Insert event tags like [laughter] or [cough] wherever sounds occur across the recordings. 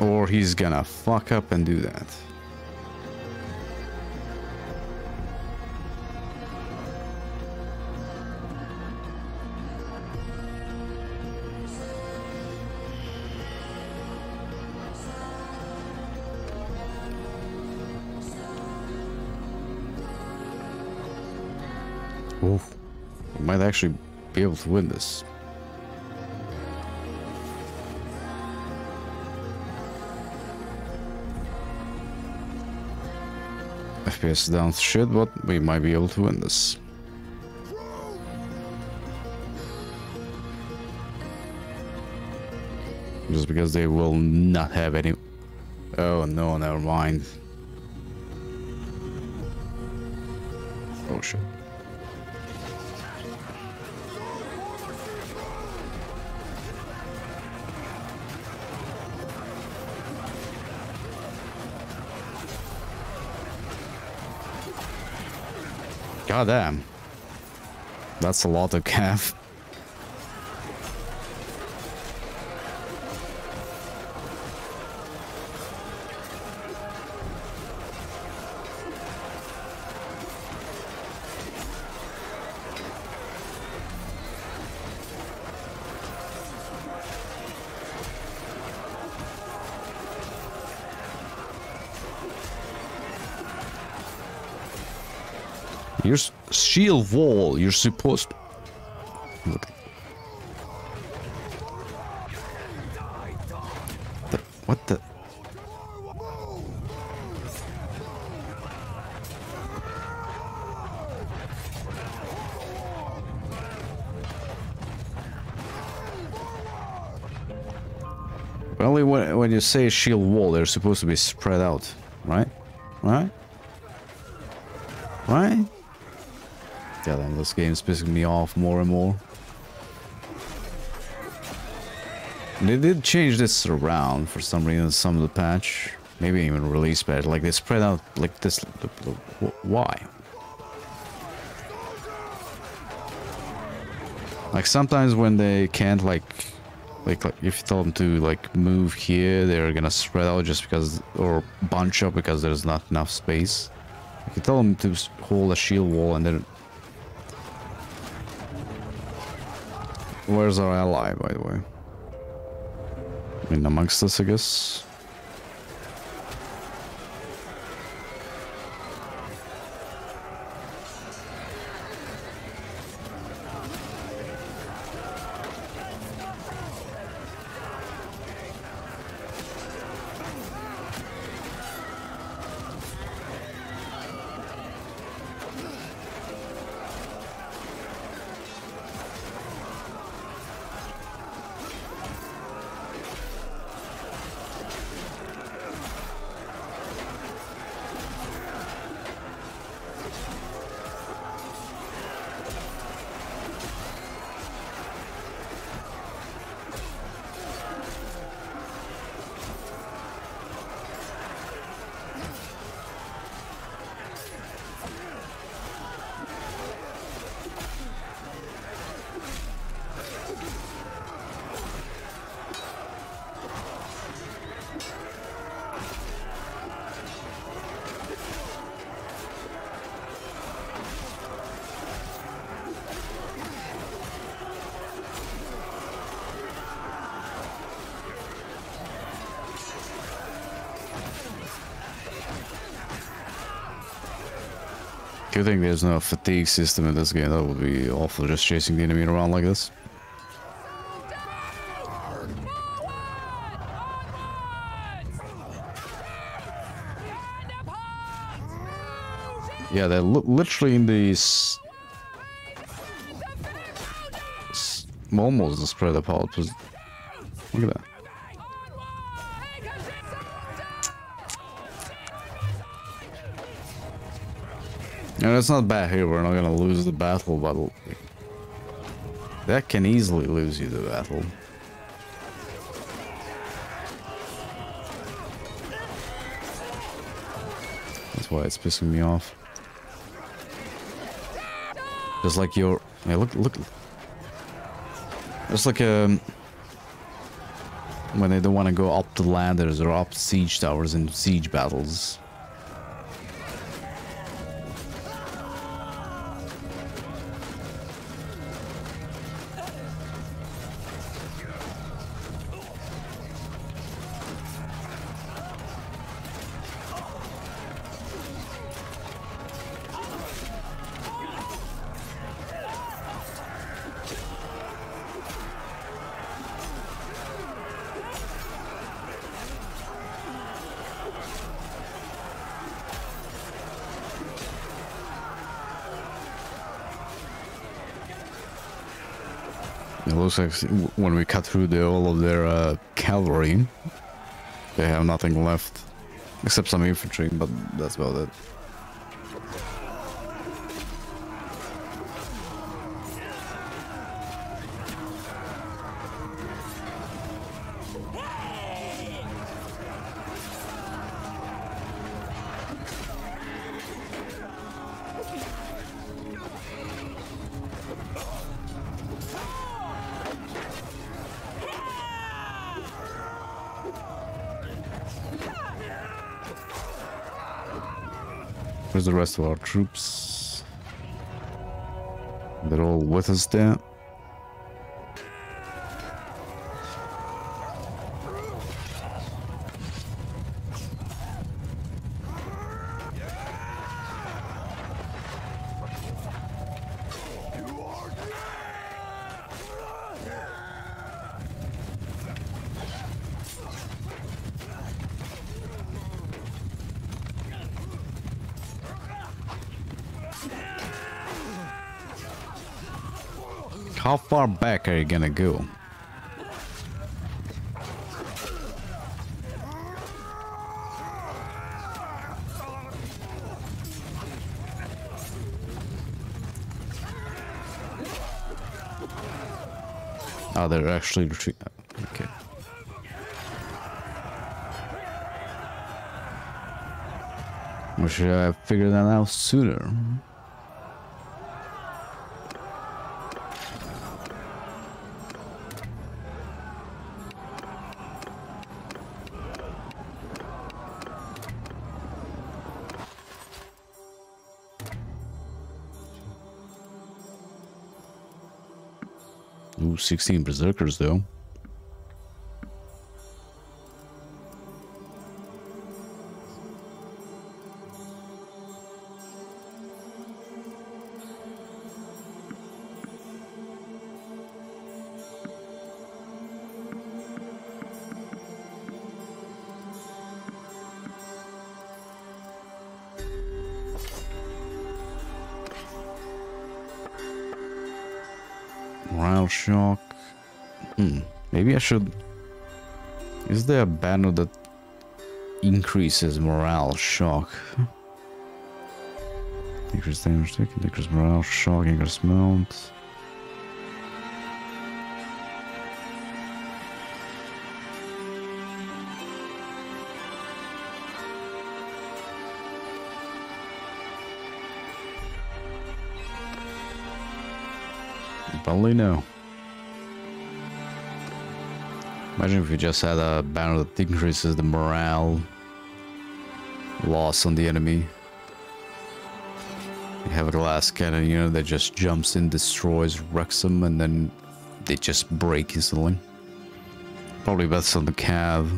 Or he's gonna fuck up and do that. Oof. We might actually be able to win this. FPS down shit, but we might be able to win this. Just because they will not have any... Oh no, never mind. Oh shit. God damn. That's a lot of [laughs] calf. Shield wall, you're supposed to... The, what the... Well, when, when you say shield wall, they're supposed to be spread out? Right? Right? God damn, this game's pissing me off more and more. They did change this around for some reason, some of the patch. Maybe even release patch. Like they spread out like this. Why? Like sometimes when they can't like, like, like if you tell them to like move here, they're gonna spread out just because, or bunch up because there's not enough space. You tell them to hold a shield wall and then Where's our ally, by the way? In amongst us, I guess. Good thing there's no fatigue system in this game. That would be awful just chasing the enemy around like this. Yeah, they're li literally in these... Almost spread apart. Look at that. And it's not bad here, we're not gonna lose the battle, but that can easily lose you the battle. That's why it's pissing me off. Just like your... Yeah, look, look. Just like, um... when they don't want to go up the ladders or up siege towers in siege battles. It looks like when we cut through the, all of their uh, cavalry, they have nothing left. Except some infantry, but that's about it. Where's the rest of our troops? They're all with us there. How far back are you gonna go? Oh, they're actually retreat. Okay. We should have figured that out sooner. Ooh, 16 berserkers though. Should. Is there a banner that increases morale shock? Increase damage taken, decrease morale shock, increase mount. Probably Imagine if you just had a banner that increases the morale loss on the enemy. You have a glass cannon, you know, that just jumps in, destroys, wrecks them, and then they just break instantly. Probably best on the cav.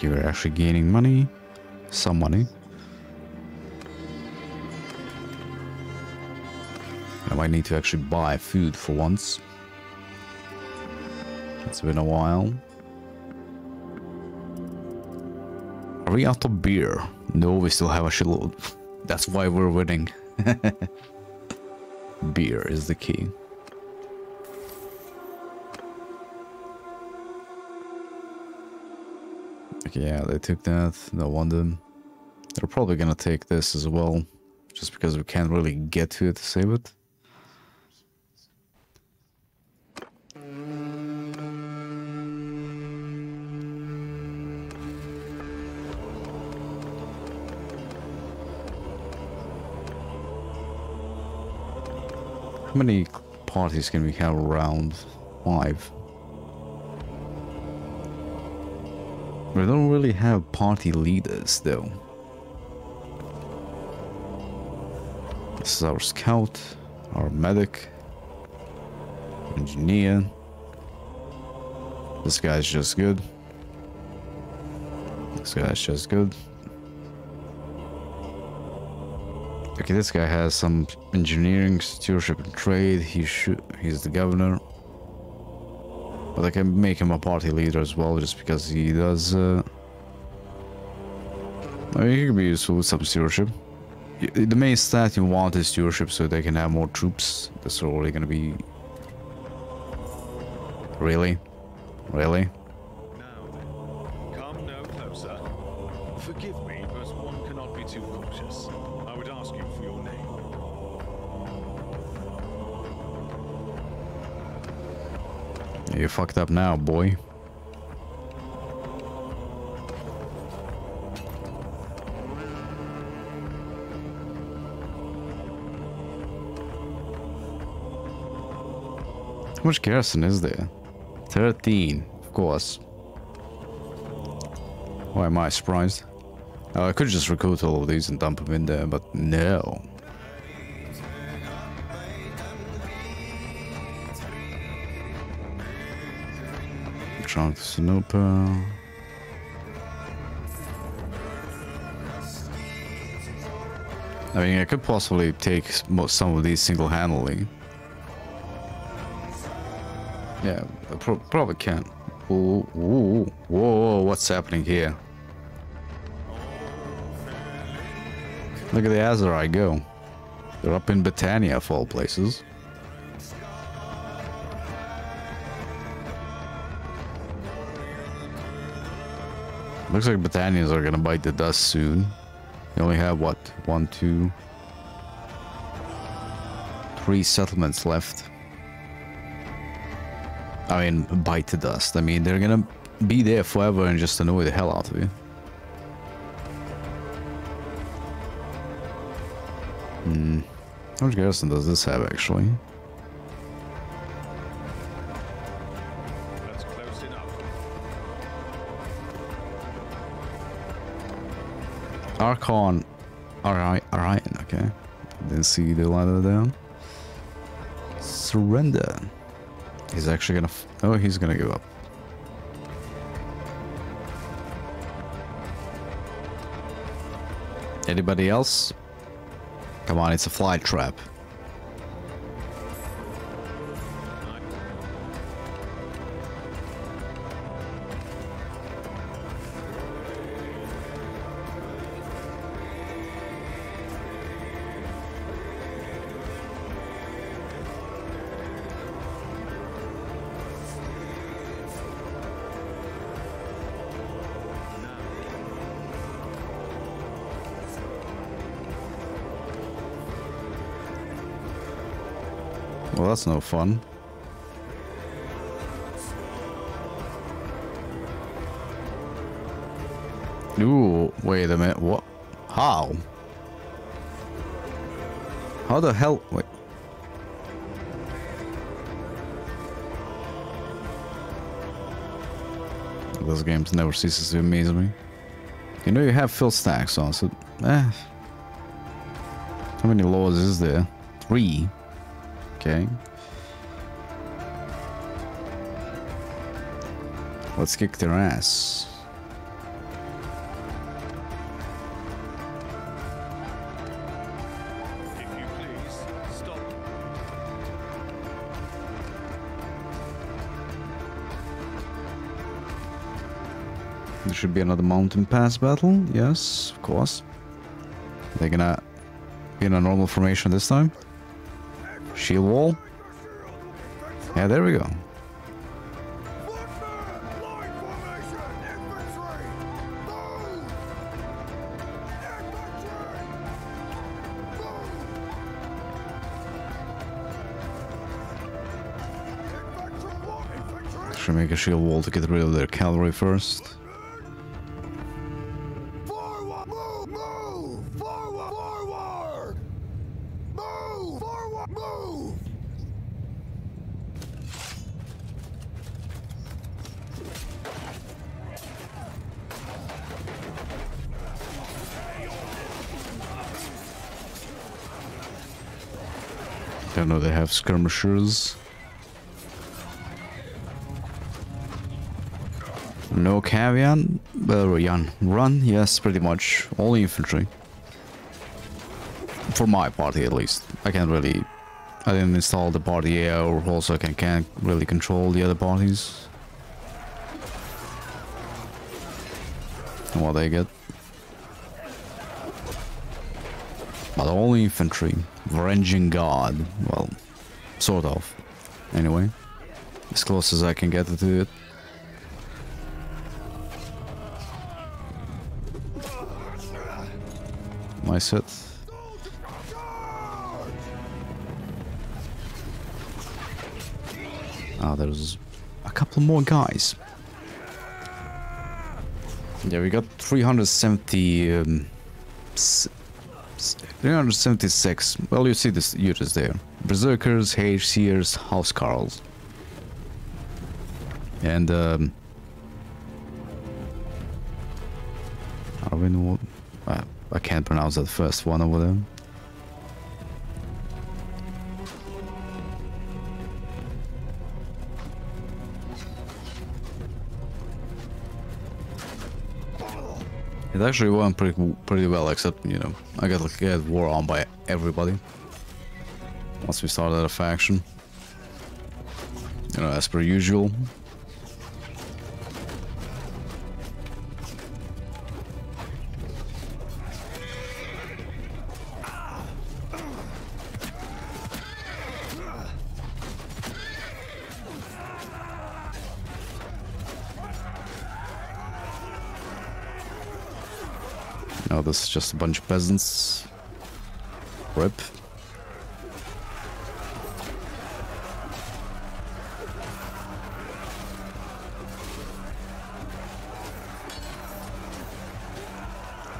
You're actually gaining money. Some money. I might need to actually buy food for once. It's been a while. Are we out of beer? No, we still have a shitload. [laughs] That's why we're winning. [laughs] beer is the key. like, yeah, they took that. No wonder. They're probably gonna take this as well. Just because we can't really get to it to save it. How many parties can we have around? Five. We don't really have party leaders though. This is our scout, our medic, engineer. This guy's just good. This guy's just good. Okay, this guy has some engineering, stewardship, and trade. He should. He's the governor. But I can make him a party leader as well, just because he does. Uh, I mean, he could be useful with some stewardship. The main stat you want is stewardship, so they can have more troops. That's already gonna be. Really, really. Fucked up now, boy. How much garrison is there? 13, of course. Why am I surprised? Oh, I could just recruit all of these and dump them in there, but no. I mean, I could possibly take some of these single-handedly. Yeah, I pro probably can. Ooh, ooh, whoa, what's happening here? Look at the Aserai go. They're up in Battania, of all places. Looks like Battanians are gonna bite the dust soon. You only have, what, one, two, three settlements left. I mean, bite the dust. I mean, they're gonna be there forever and just annoy the hell out of you. Hmm. How much garrison does this have, actually? Archon. Alright, alright, okay. Didn't see the ladder down. Surrender. He's actually gonna... oh, he's gonna give up. Anybody else? Come on, it's a fly trap. That's no fun. Ooh, wait a minute. What? How? How the hell? Wait. This game never ceases to amaze me. You know you have fill stacks on, so... Eh. How many laws is there? Three. Okay. Let's kick their ass. If you please, stop. There should be another mountain pass battle. Yes, of course. They're gonna be in a normal formation this time. Shield wall. Yeah, there we go. Should make a shield wall to get rid of their cavalry first. I know they have skirmishers. No caveat, uh, Jan. Run, yes, pretty much. All infantry. For my party, at least. I can't really... I didn't install the party or also I can, can't really control the other parties. What they get. But all infantry. Ranging God. Well, sort of. Anyway. As close as I can get to it. My set. Ah, there's a couple more guys. Yeah, we got 370... Um, 376. Well, you see this units there. Berserkers, Hage Seers, Housecarls. And, um... I, I can't pronounce that first one over there. It actually went pretty pretty well, except you know I got like get war on by everybody. Once we started a faction, you know, as per usual. This is just a bunch of peasants. Rip.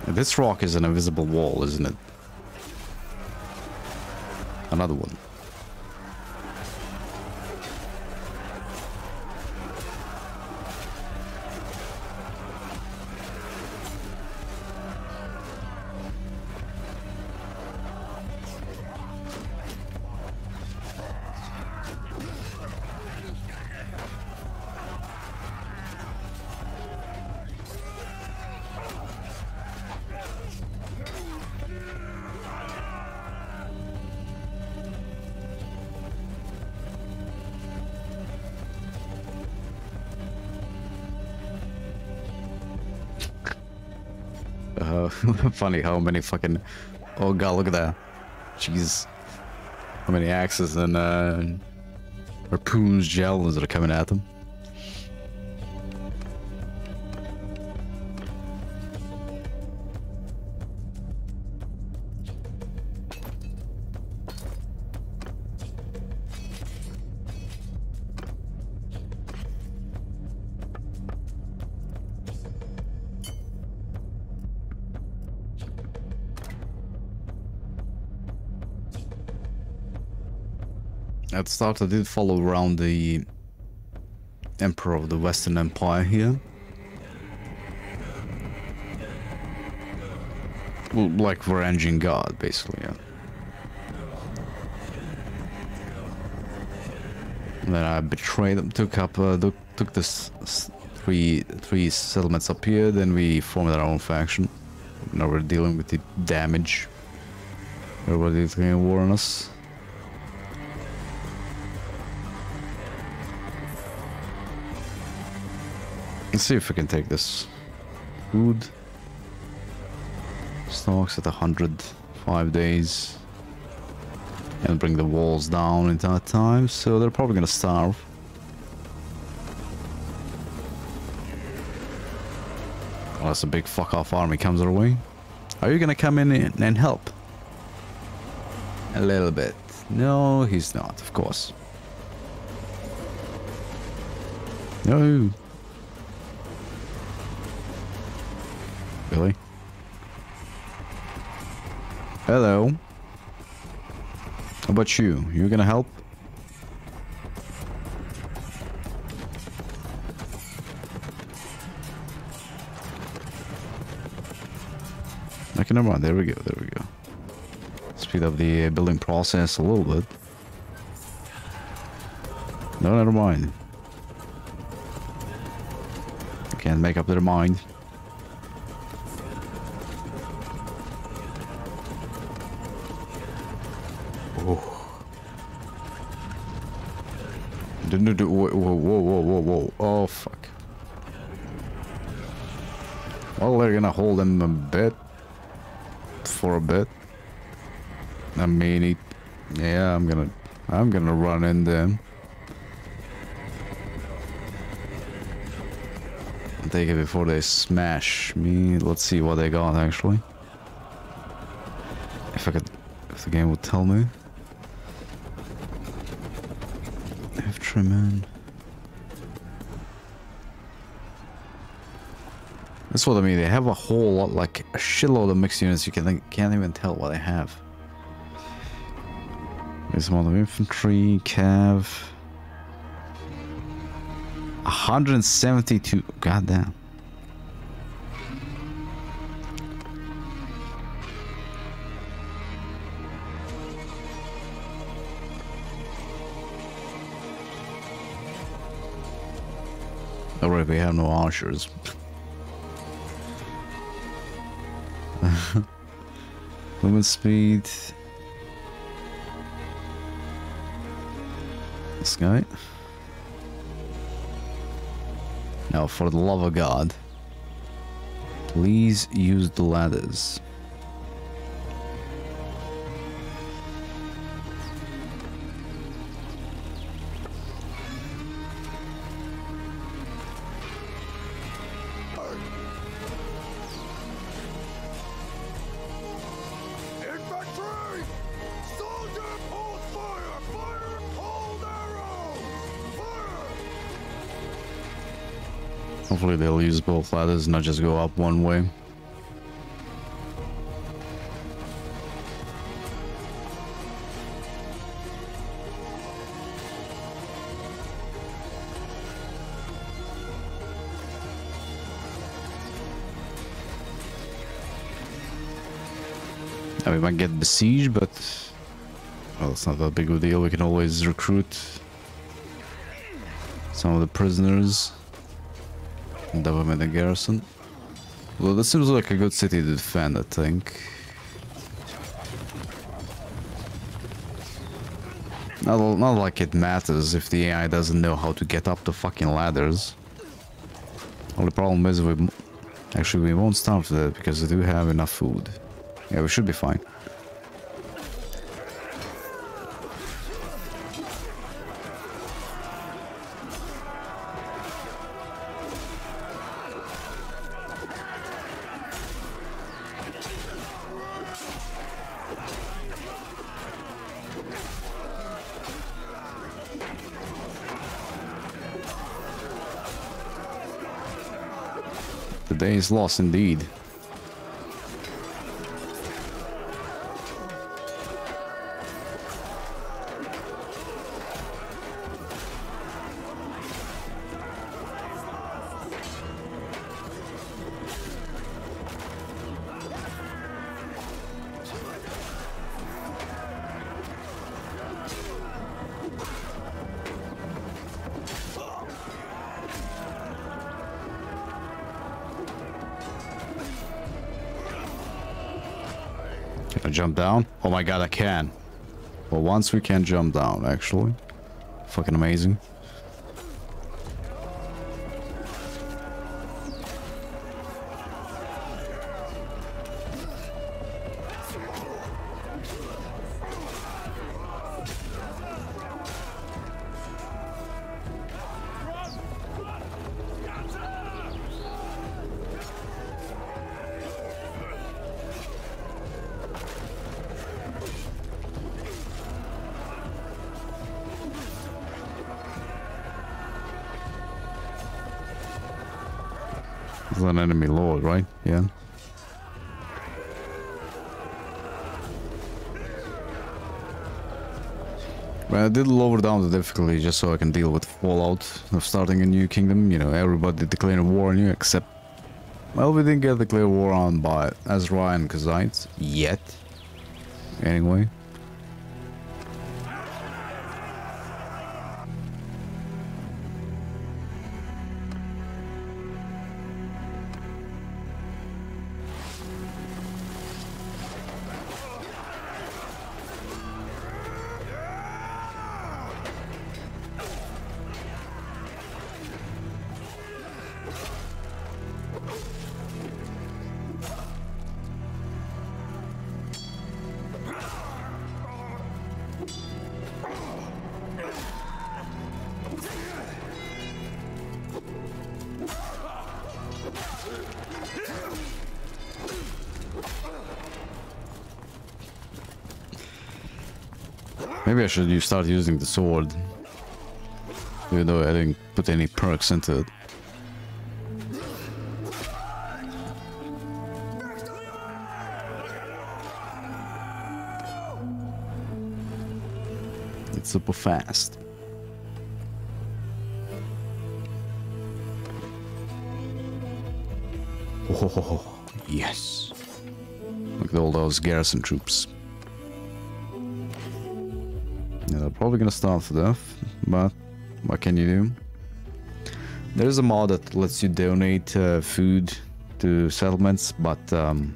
This rock is an invisible wall, isn't it? Another one. [laughs] funny how many fucking... Oh god, look at that. Jeez. How many axes and uh, harpoons, javelins that are coming at them. At the start I did follow around the Emperor of the Western Empire here. Well, like Varangian Guard, basically, yeah. Then I betrayed them, took up, uh, took, this three three settlements up here, then we formed our own faction. Now we're dealing with the damage. Everybody's to war on us. Let's see if we can take this. Food. Stocks at 105 days. And bring the walls down in that time, so they're probably gonna starve. Unless a big fuck off army comes our way. Are you gonna come in and help? A little bit. No, he's not, of course. No. Hello. How about you? You gonna help? Okay, never mind. There we go. There we go. Speed up the uh, building process a little bit. No, never mind. Can't make up their mind. Whoa, whoa, whoa. Oh, fuck. Well, they're gonna hold him a bit. For a bit. I mean, it, yeah, I'm gonna, I'm gonna run in them. Take it before they smash me. Let's see what they got actually. If I could, if the game would tell me. Infantryman. That's what I mean. They have a whole lot, like a shitload of mixed units. You can can't even tell what they have. There's one of infantry, cav. 172. Goddamn. Alright, we have no archers. [laughs] Movement speed. This guy. Now, for the love of God, please use the ladders. Hopefully they'll use both ladders, and not just go up one way. We might get besieged, but well, it's not that big of a deal. We can always recruit some of the prisoners. And garrison. Well, this seems like a good city to defend, I think. Not, not like it matters if the AI doesn't know how to get up the fucking ladders. Only problem is we... Actually, we won't starve to that because we do have enough food. Yeah, we should be fine. Day is lost indeed. Jump down? Oh my god, I can. Well, once we can jump down, actually. Fucking amazing. An enemy lord, right? Yeah. Well, I did lower down the difficulty just so I can deal with fallout of starting a new kingdom. You know, everybody declaring war on you except... Well, we didn't get declared war on by Aserai and Khuzaits yet. Anyway. Should use, start using the sword. Even though I didn't put any perks into it. It's super fast. Oh, yes. Look at all those garrison troops. Probably gonna starve to death, but what can you do? There is a mod that lets you donate uh, food to settlements, but um,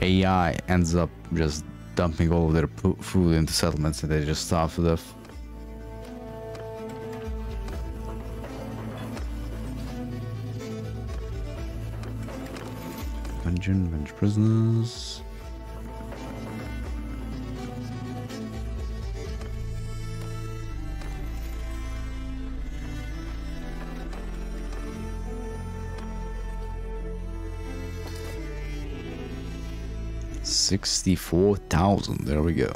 AI ends up just dumping all of their food into settlements and they just starve to death. Dungeon, bench prisoners. Sixty-four thousand. There we go.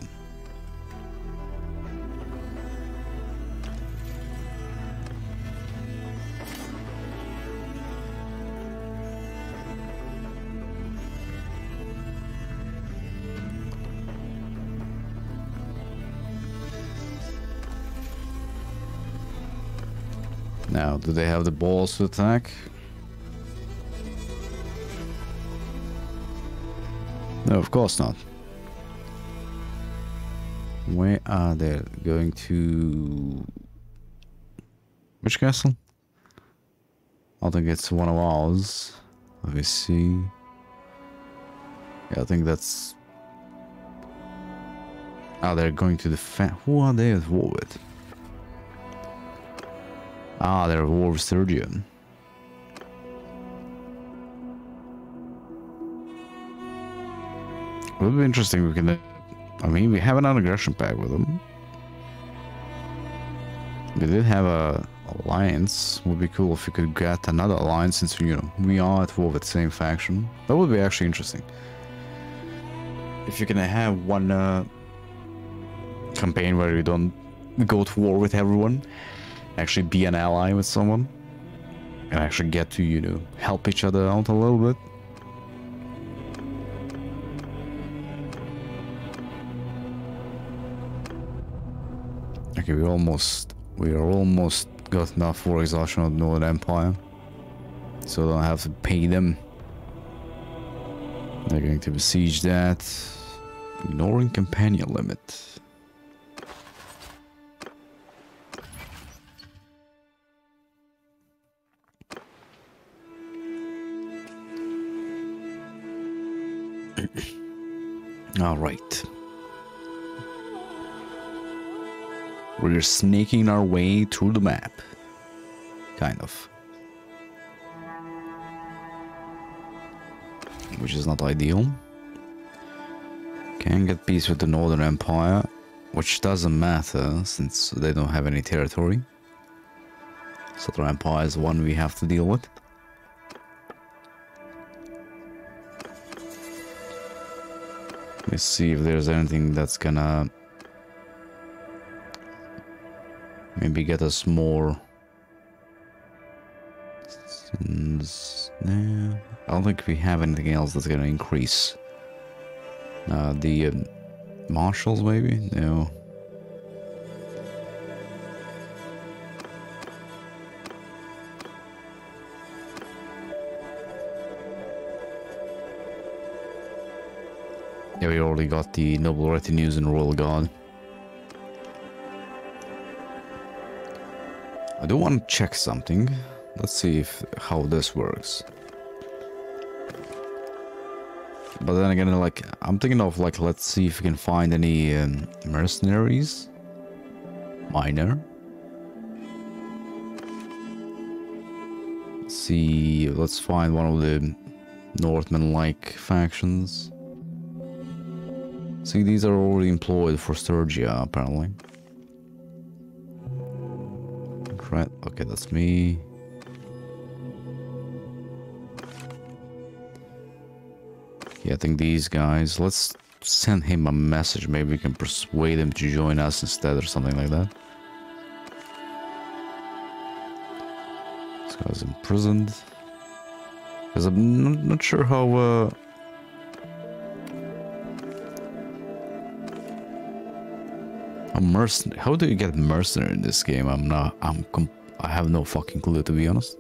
Now, do they have the balls to attack? No, of course not. Where are they going to? Which castle? I think it's one of ours. Let me see. Yeah, I think that's. Ah, they're going to the defend. Who are they at war with? Ah, they're at war with Sturgia. It would be interesting. We can. I mean, we have an aggression pack with them. We did have a alliance. Would be cool if we could get another alliance since you know we are at war with the same faction. That would be actually interesting. If you can have one uh, campaign where you don't go to war with everyone, actually be an ally with someone, and actually get to you know help each other out a little bit. Okay, we almost we almost got enough for exhaustion of Northern Empire. So don't have to pay them. They're going to besiege that. Ignoring companion limit. [coughs] All right. We're snaking our way through the map. Kind of. Which is not ideal. Can get peace with the Northern Empire, which doesn't matter since they don't have any territory. Southern Empire is one we have to deal with. Let's see if there's anything that's gonna maybe get us more. Since, I don't think we have anything else that's gonna increase. Uh, the um, marshals, maybe? No. Yeah, we already got the noble retinues and royal guard. I do want to check something. Let's see if how this works. But then again, like I'm thinking of like let's see if we can find any um, mercenaries. Minor. see, let's find one of the Northman-like factions. See, these are already employed for Sturgia, apparently. Okay, that's me. Yeah, I think these guys. Let's send him a message. Maybe we can persuade him to join us instead or something like that. This guy's imprisoned. Because I'm not, not sure how... Uh, mercenary. How do you get mercenary in this game? I'm not. I'm. Com- I have no fucking clue to be honest.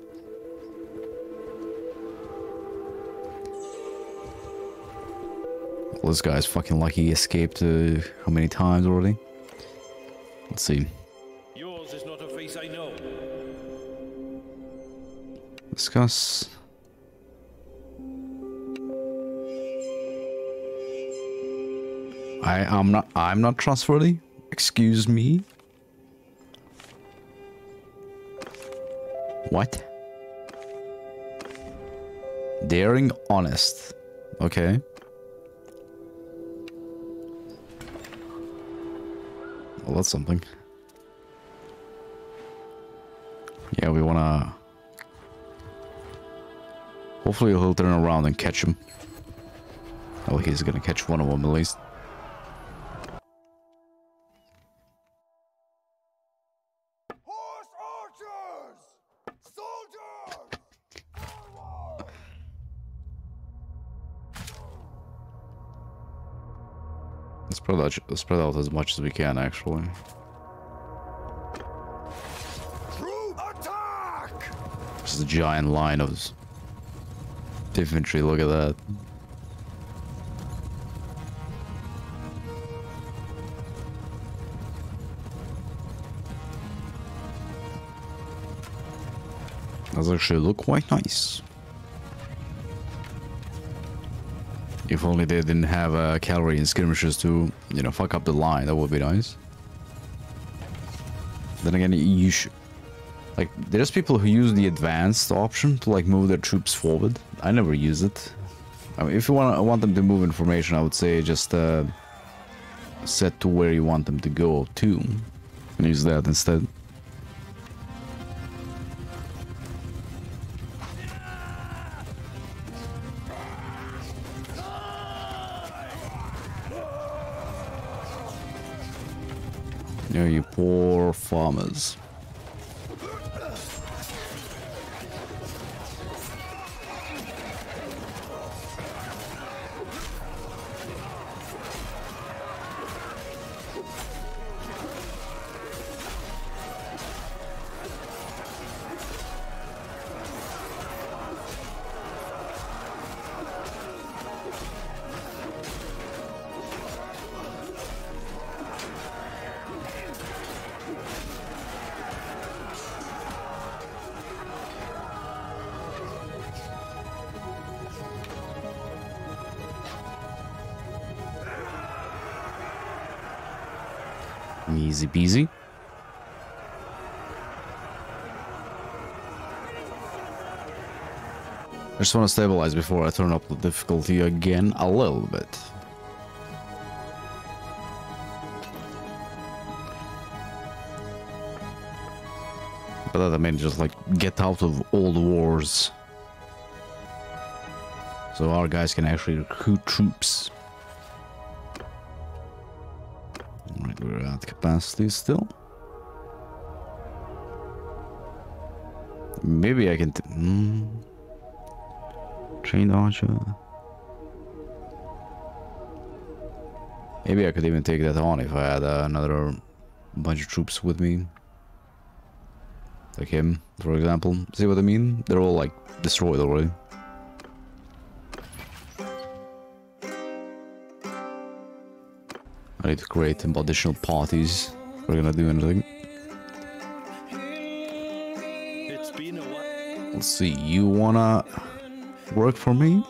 Well, this guy's fucking lucky he escaped uh, how many times already? Let's see. Yours is not a face I know. Discuss. I am not I'm not trustworthy. Excuse me. What? Daring honest. Okay. Well, that's something. Yeah, we wanna Hopefully he'll turn around and catch him. Oh, he's gonna catch one of them at least. Spread out, spread out as much as we can, actually. This is a giant line of infantry, look at that. Does actually look quite nice. If only they didn't have uh, cavalry and skirmishers to, you know, fuck up the line, that would be nice. Then again, you should... Like, there's people who use the advanced option to, like, move their troops forward. I never use it. I mean, if you want, want them to move information, I would say just uh, set to where you want them to go to. And use that instead. Easy peasy. I just want to stabilize before I turn up the difficulty again a little bit. But that I mean just like get out of the wars. So our guys can actually recruit troops. Still. Maybe I can... Hmm. Trained archer. Maybe I could even take that on if I had uh, another bunch of troops with me. Like him, for example. See what I mean? They're all like destroyed already. I need to create some additional parties. We're gonna do anything. It's been a while. Let's see. You wanna work for me?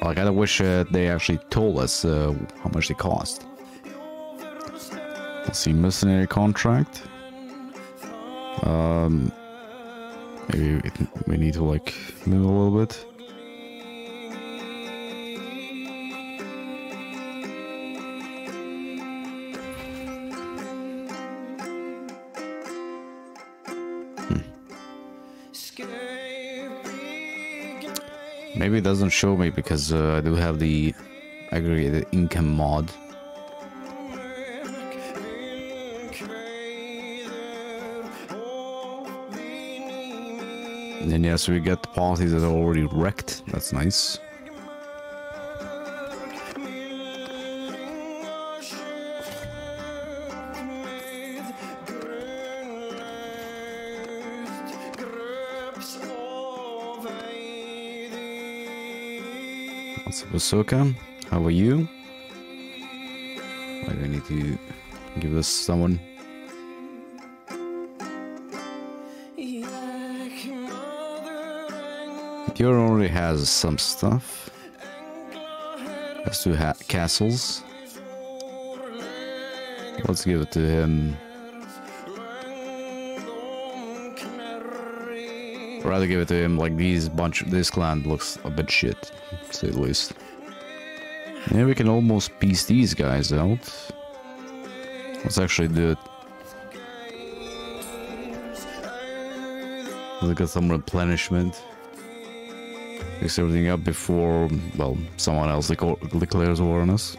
I wish uh, they actually told us uh, how much they cost. Let's see, mercenary contract. Um, Maybe we need to like move a little bit. Hmm. Maybe it doesn't show me because uh, I do have the aggregated income mod. And yes, we get parties that are already wrecked. That's nice. What's up, Ahsoka? How are you? I need to give this someone? Dior already has some stuff. Has two ha castles. Let's give it to him. rather give it to him like these bunch this clan looks a bit shit to say the least yeah we can almost piece these guys out let's actually do it look at some replenishment fix everything up before well someone else declares war on us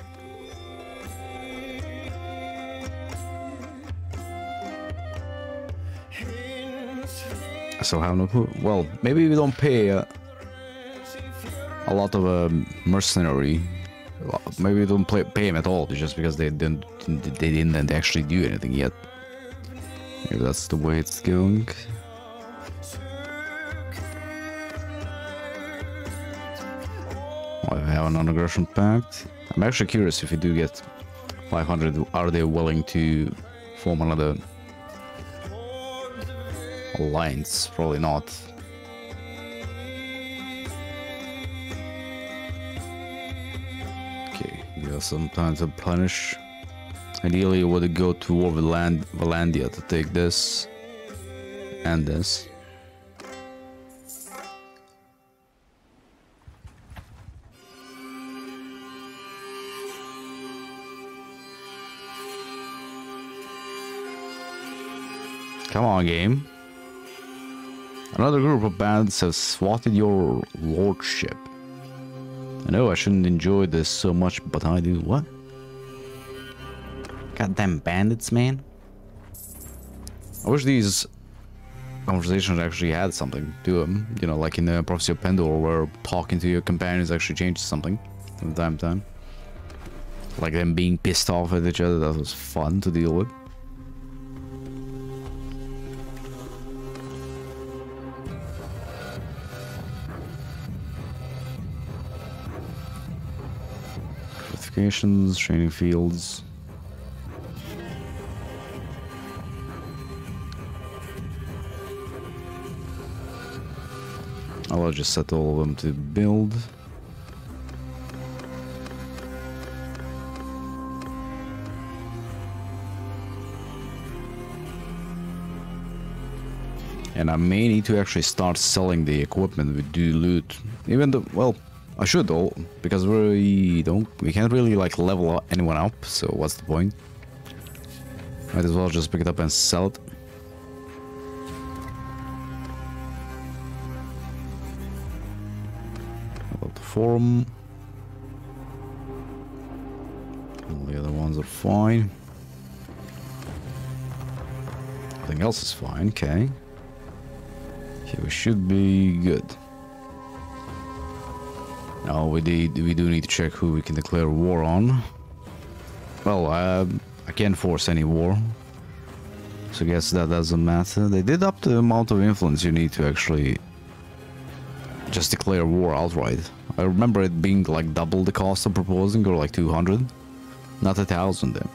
I still have no clue. Well, maybe we don't pay a lot of um, mercenary. Maybe we don't pay, pay him at all, just because they didn't they didn't actually do anything yet. Maybe that's the way it's going. I have a non-aggression pact. I'm actually curious if we do get 500, are they willing to form another alliance? Probably not. Okay, we have some time to replenish. Ideally, I would go to war with Land Vlandia to take this and this. Come on, game. Another group of bands have swatted your lordship. I know I shouldn't enjoy this so much, but I do. What? Goddamn bandits, man. I wish these conversations actually had something to them. You know, like in the Prophecy of Pendor, where talking to your companions actually changes something from time to time. Like them being pissed off at each other, that was fun to deal with. Fortifications, training fields. I'll just set all of them to build. And I may need to actually start selling the equipment we do loot. Even though, well, I should though, because we don't, we can't really like level anyone up, so what's the point? Might as well just pick it up and sell it. About the forum. All the other ones are fine. Everything else is fine, okay. Okay, we should be good. Now we did, we do need to check who we can declare war on. Well, I can't force any war. So I guess that doesn't matter. They did up the amount of influence you need to actually just declare war outright. I remember it being like double the cost of proposing or like 200. Not a thousand then.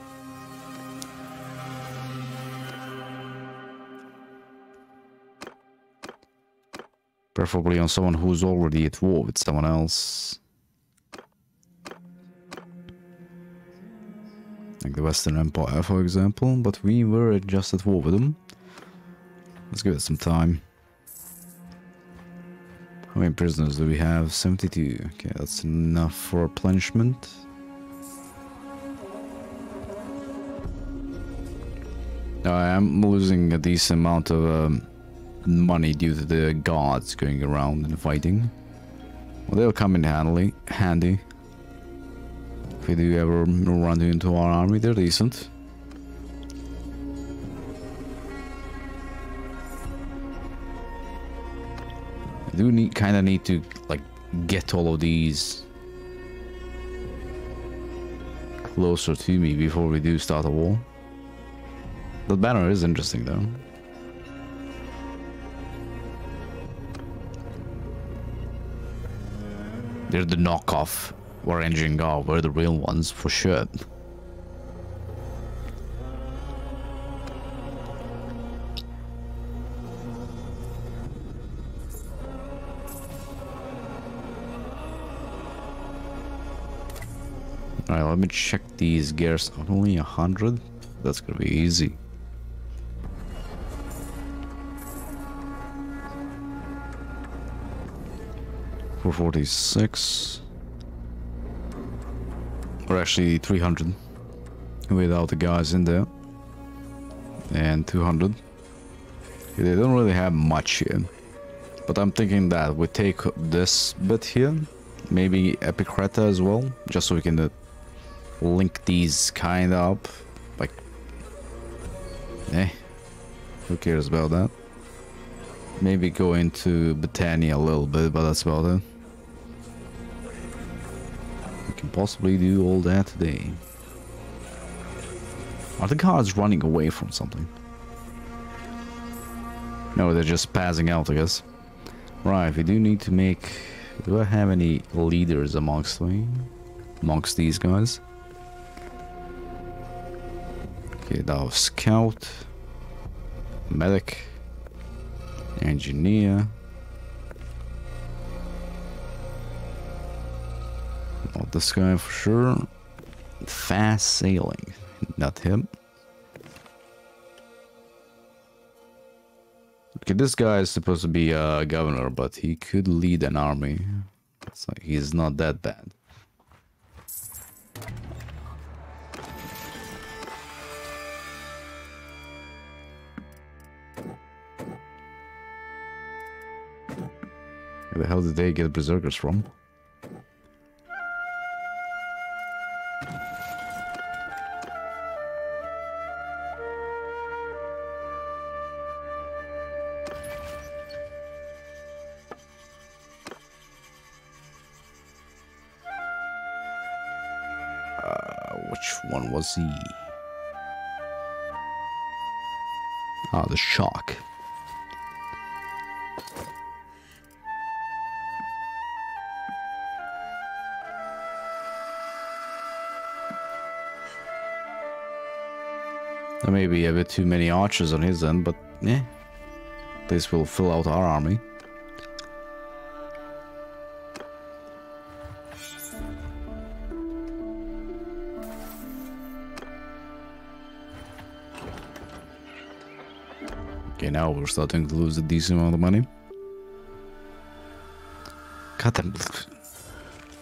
Preferably on someone who's already at war with someone else. Like the Western Empire, for example, but we were just at war with them. Let's give it some time. How many prisoners do we have? 72. Okay, that's enough for replenishment. I am losing a decent amount of um, money due to the guards going around and fighting. Well, they'll come in handy. Handy. If we do ever run into our army, they're decent. I do need kind of need to like get all of these closer to me before we do start a war. The banner is interesting though. They're the knockoff Varangian We're the real ones for sure. Alright, let me check these gears. Only a hundred? That's gonna be easy. Four forty six. Or actually three hundred. Without the guys in there. And two hundred. They don't really have much here. But I'm thinking that we take this bit here. Maybe Epicrotea as well. Just so we can uh, link these kind of up. Like, eh, who cares about that? Maybe go into Britannia a little bit, but that's about it. Possibly do all that today. Are the guards running away from something? No, they're just passing out, I guess. Right, we do need to make... Do I have any leaders amongst me? Amongst these guys? Okay, was scout, medic, engineer. Not sky for sure. Fast sailing, not him. Okay, this guy is supposed to be a governor, but he could lead an army. So he's not that bad. Where the hell did they get berserkers from? He? Ah, the shock. There may be a bit too many archers on his end, but yeah. This will fill out our army. Now we're starting to lose a decent amount of money. God damn.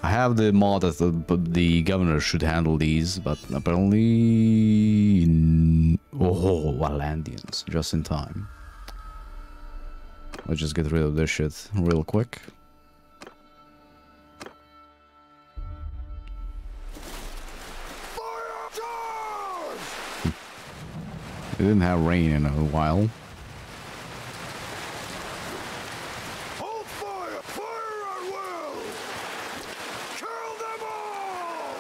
I have the mod that the, the governor should handle these, but apparently... Oh, Vlandians, just in time. Let's just get rid of this shit real quick. Fire charge! Didn't have rain in a while. Hold fire! Fire at will! Kill them all!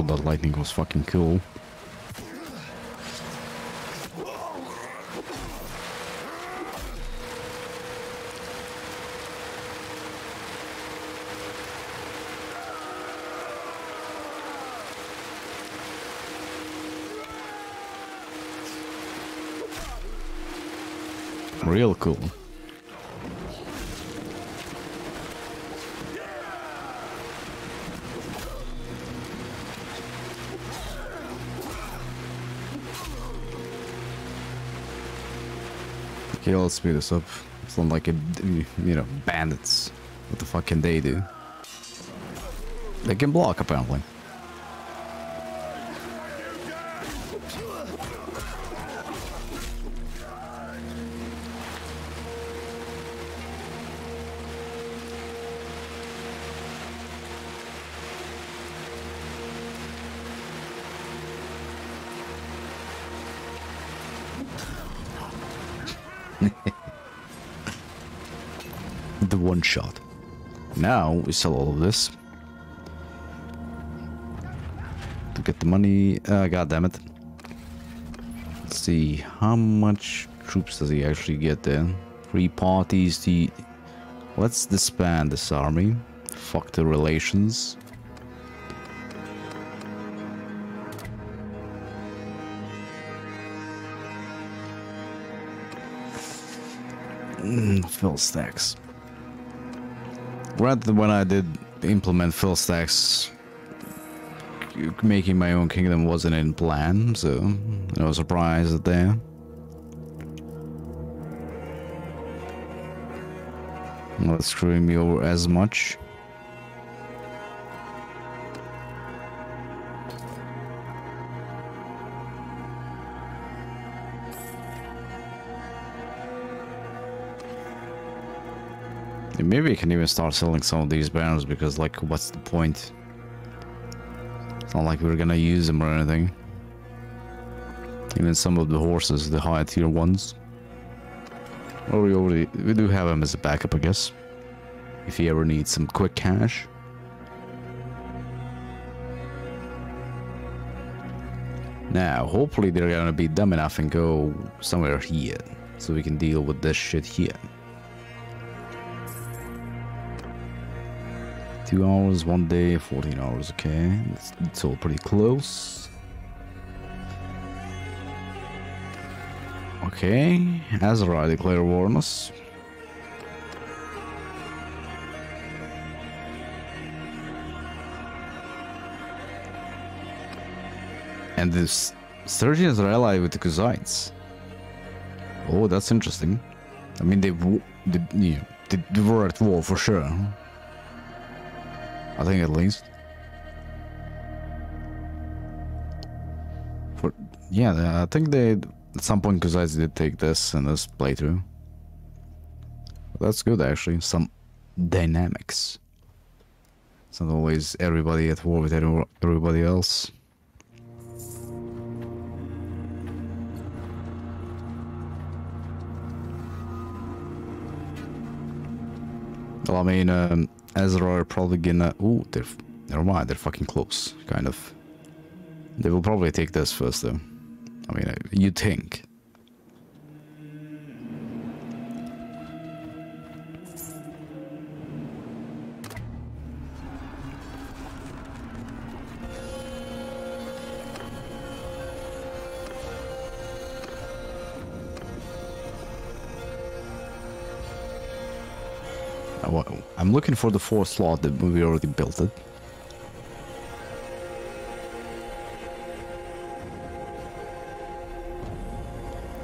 Oh, that lightning was fucking cool. Real cool. Speed this up. It's not like a, you know, bandits. What the fuck can they do? They can block, apparently. Now we sell all of this. To get the money. Uh, God damn it. Let's see. How much troops does he actually get then? Three parties. The. Let's disband this army. Fuck the relations. Mm, fill stacks. Rather when I did implement fill stacks, making my own kingdom wasn't in plan, so no surprise there. Not screwing me over as much. Maybe I can even start selling some of these banners because like what's the point? It's not like we're gonna use them or anything. Even some of the horses, the higher tier ones. Well, we already we do have them as a backup, I guess. If you ever need some quick cash. Now, hopefully they're gonna be dumb enough and go somewhere here. So we can deal with this shit here. Two hours, one day, 14 hours, okay. It's, it's all pretty close. Okay, Aserai declare war on us. And this Sturgians are allied with the Khuzaits. Oh, that's interesting. I mean, they, they, they, they were at war for sure. I think at least. For yeah, I think they at some point Khuzaits did take this in this playthrough. That's good actually. Some dynamics. It's not always everybody at war with everybody else. Well, I mean, um, Aserai are probably gonna. Ooh, they're. Never mind, they're fucking close, kind of. They will probably take this first, though. I mean, uh, you'd think. I'm looking for the fourth slot that we already built it.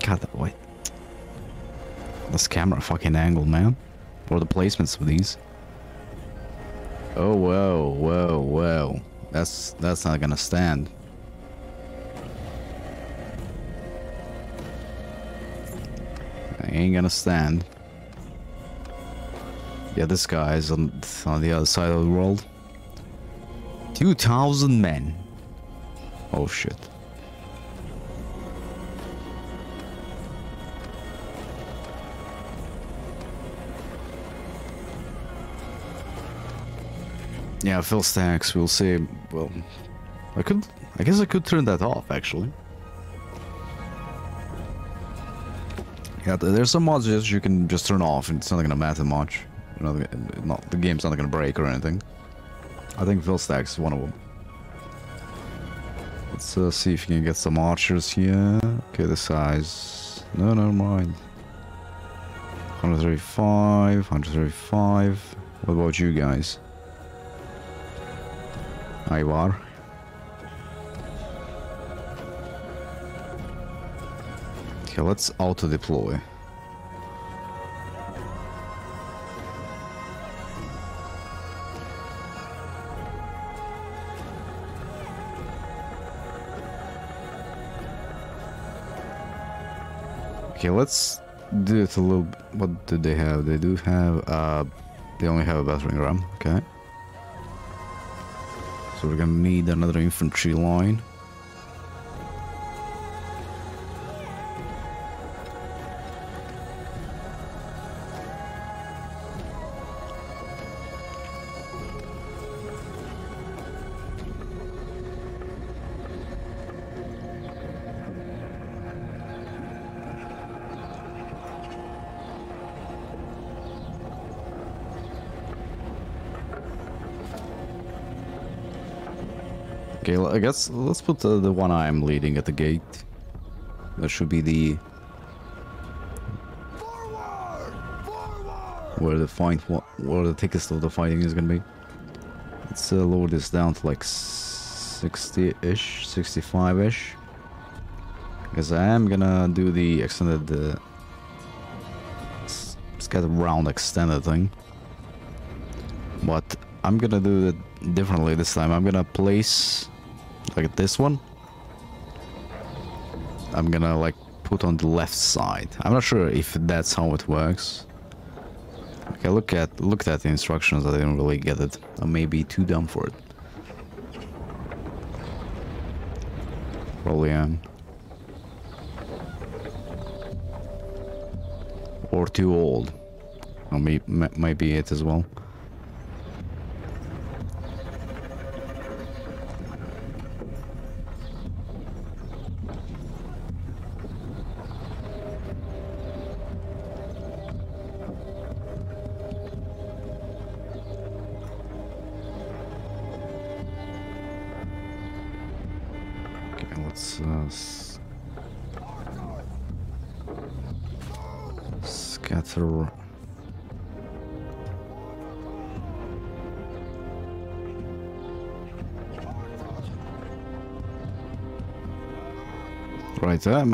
God, that wait. This camera fucking angle, man. Or the placements of these. Oh, whoa, whoa, whoa. That's that's not gonna stand. I ain't gonna stand. Yeah, this guy is on, on the other side of the world. 2,000 men. Oh shit. Yeah, Phil Stacks, we'll see. Well, I could, I guess I could turn that off actually. Yeah, there's some mods you can just turn off and it's not gonna matter much. You know, the- not, the game's not gonna break or anything. I think Phil Stacks is one of them. Let's uh, see if you can get some archers here. Okay, the size. No, never mind. 135, 135. What about you guys? Ivar. Okay, let's auto deploy. Okay, let's do it a little. What do they have? They do have. Uh, they only have a battering ram. Okay. So we're gonna need another infantry line. I guess let's put the, the one I'm leading at the gate. That should be the Forward! Forward! where the fight where the thickest of the fighting is gonna be. Let's uh, lower this down to like 60-ish, 65-ish. Because I am gonna do the extended uh, scatter round extended thing. But I'm gonna do it differently this time. I'm gonna place like this one. I'm gonna like put on the left side. I'm not sure if that's how it works. Okay, look at looked at the instructions. I didn't really get it. I may be too dumb for it. Probably am. Or too old. Or may, may, might be it as well.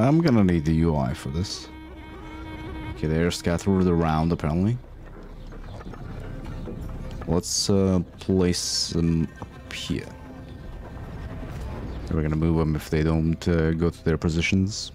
I'm, gonna need the UI for this. Okay, there's scattered around apparently. Let's uh, place them up here. We're gonna move them if they don't uh, go to their positions.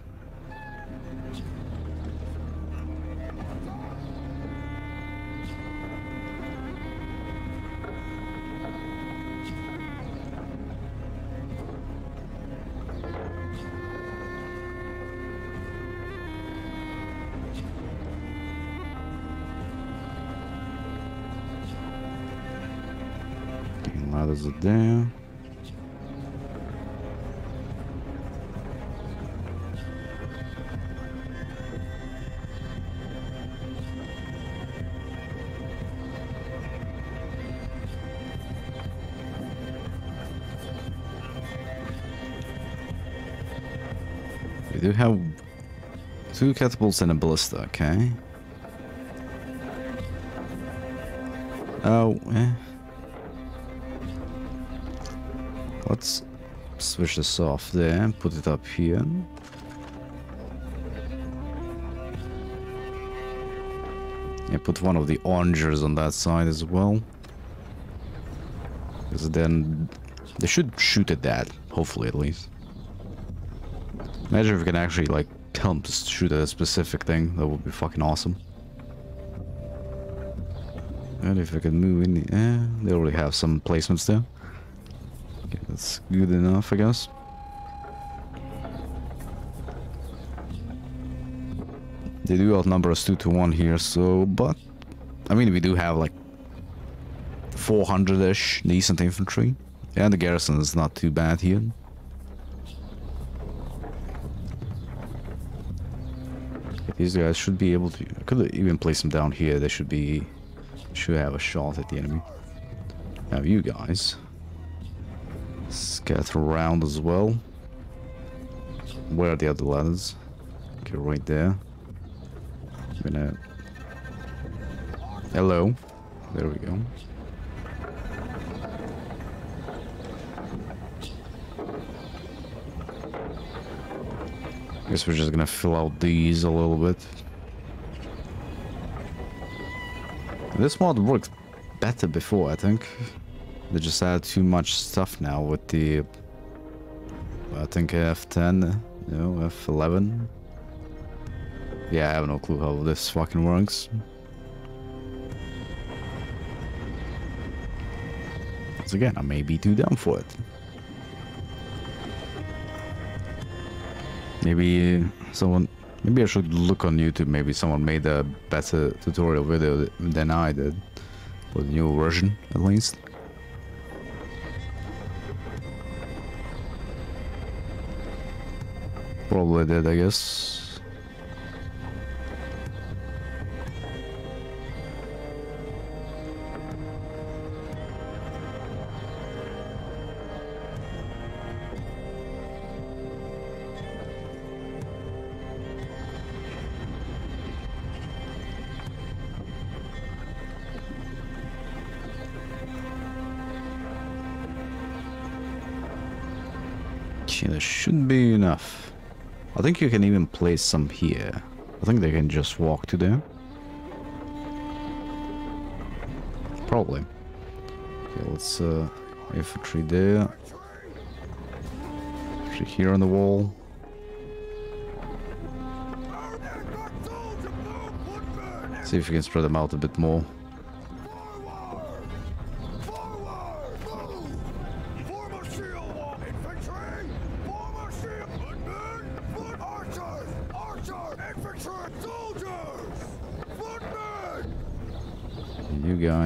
Are. We do have two catapults and a ballista, okay. Oh, eh. Let's switch this off there and put it up here. Yeah, put one of the onagers on that side as well. Because then they should shoot at that, hopefully at least. Imagine if we can actually like tell them to shoot at a specific thing. That would be fucking awesome. And if I can move in, eh, they already have some placements there. That's good enough, I guess. They do outnumber us two to one here, so but I mean we do have like 400-ish decent infantry, and the garrison is not too bad here. These guys should be able to. I could even place them down here. They should be. Should have a shot at the enemy. Now you guys. Scatter around as well. Where are the other ladders? Okay, right there. I'm gonna. Hello. There we go. I Guess we're just gonna fill out these a little bit. This mod worked better before, I think. They just add too much stuff now with the... I think F10, you know, F11. Yeah, I have no clue how this fucking works. Once again, I may be too dumb for it. Maybe someone, maybe I should look on YouTube. Maybe someone made a better tutorial video than I did, for the new version at least. Probably did, I guess. I can even place some here. I think they can just walk to there. Probably. Okay, let's uh infantry there. Infantry here on the wall. See if we can spread them out a bit more.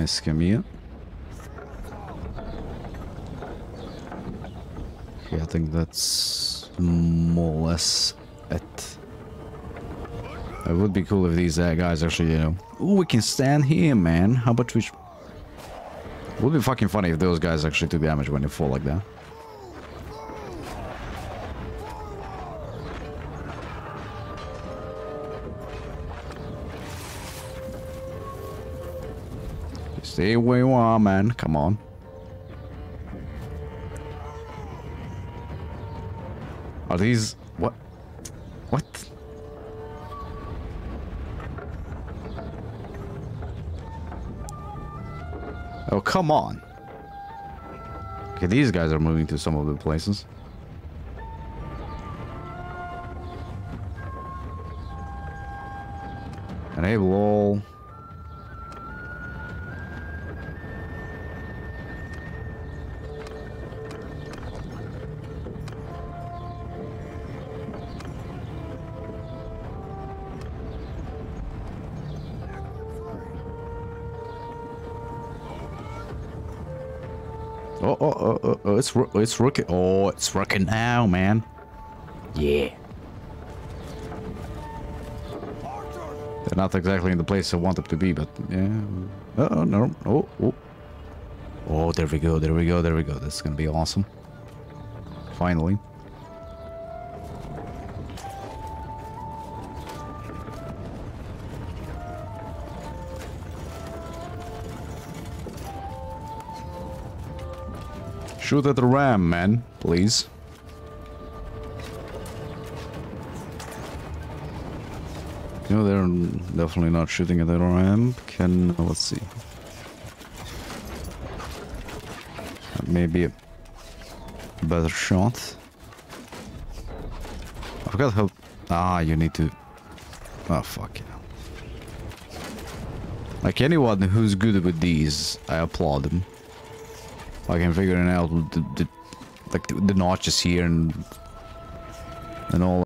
Guys come. Okay, I think that's more or less it. It would be cool if these uh, guys actually, you know... Ooh, we can stand here, man. How about we... It would be fucking funny if those guys actually took damage when they fall like that. Stay where you are, man. Come on. Are these... What? What? Oh, come on. Okay, these guys are moving to some of the places. Enable all. It's it's working. Oh, it's working now, man. Yeah. They're not exactly in the place I want them to be, but yeah. Oh no! Oh, oh, oh! There we go! There we go! There we go! This is gonna be awesome. Finally. Shoot at the ram, man, please. No, they're definitely not shooting at the ram. Can uh, let's see. Uh, that may be a better shot. I forgot how. Ah, you need to. Oh fuck yeah. Like anyone who's good with these, I applaud them. Like I'm figuring out. The, the like the, the notches here and and all